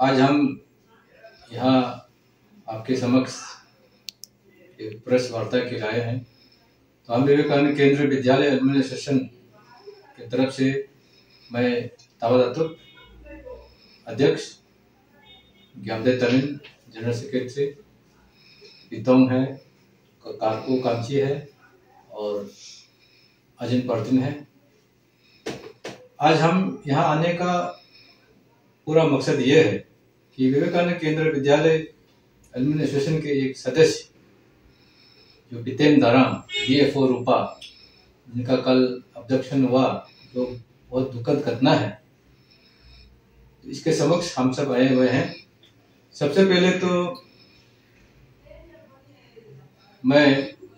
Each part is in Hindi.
आज हम यहाँ आपके समक्ष एक प्रेस वार्ता के लाए हैं। तो हम विवेकानंद केंद्रीय विद्यालय एडमिनिस्ट्रेशन की तरफ़ से मैं तावादातुक अध्यक्ष ज्ञानदेव तमिल जनरल सेक्रेटरी पितोंग है कारको कांची है और अजिन परतिन है। आज हम यहाँ आने का पूरा मकसद ये है कि विवेकानंद केंद्र विद्यालय एडमिनिस्ट्रेशन के एक सदस्य जो बितेन दाराम डी एफ़ ओ रूपा जिनका कल अब्डक्शन हुआ जो बहुत दुखद घटना है इसके समक्ष हम सब आए हुए हैं सबसे पहले तो मैं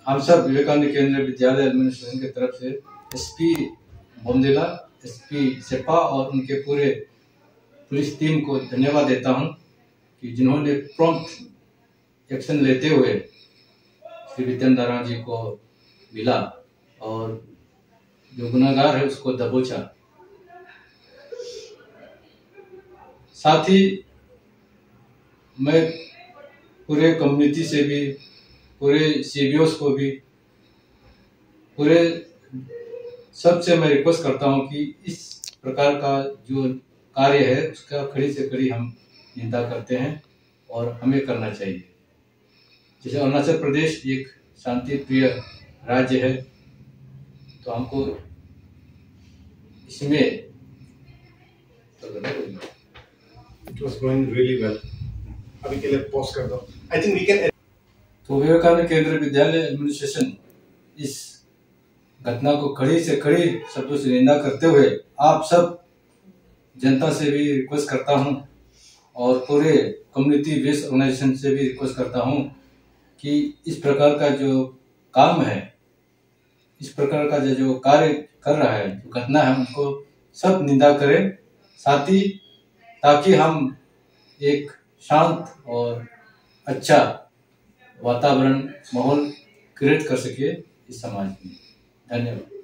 हम सब विवेकानंद केंद्र विद्यालय एडमिनिस्ट्रेशन की तरफ़ से एसपी बोमदिला एसपी सेपा और उनके पूरे पुलिस टीम को धन्यवाद देता हूँ कि जिन्होंने प्रॉम्प्ट एक्शन लेते हुए श्री विद्यान जी को मिला और जो गुनागार है उसको दबोचा। साथ ही मैं पूरे कम्युनिटी से भी, पूरे सीबीओस को भी, पूरे सबसे मैं रिक्वेस्ट करता हूँ कि इस प्रकार का जो कार्य है उसका खड़ी से खड़ी हम निंदा करते हैं और हमें करना चाहिए। जैसे अरुणाचल प्रदेश एक शांति प्रिय राज्य है तो हमको इसमें तो It was going really well. अभी के लिए पॉज कर दो। आई थिंक वी कैन तो विवेकानंद केंद्र विद्यालय एडमिनिस्ट्रेशन इस घटना को खड़ी से खड़ी शब्दों से निंदा करते हुए आप सब जनता से भी रिक्वेस्ट करता हूँ और पूरे कम्युनिटी बेस्ड ऑर्गेनाइजेशन से भी रिक्वेस्ट करता हूँ कि इस प्रकार का जो काम है, इस प्रकार का जो कार्य कर रहा है, जो घटना है, उनको सब निंदा करें। साथ ही ताकि हम एक शांत और अच्छा वातावरण, माहौल क्रिएट कर सके इस समाज में। धन्यवाद।